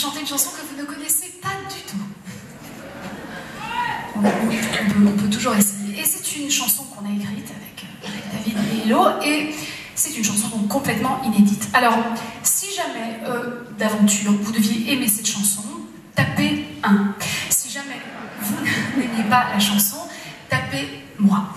chanter une chanson que vous ne connaissez pas du tout. On peut, toujours essayer. Et c'est une chanson qu'on a écrite avec, David et Hello, et c'est une chanson complètement inédite. Alors, si jamais, euh, d'aventure, vous deviez aimer cette chanson, tapez 1. Si jamais vous n'aimez pas la chanson, tapez moi.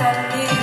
Natalie.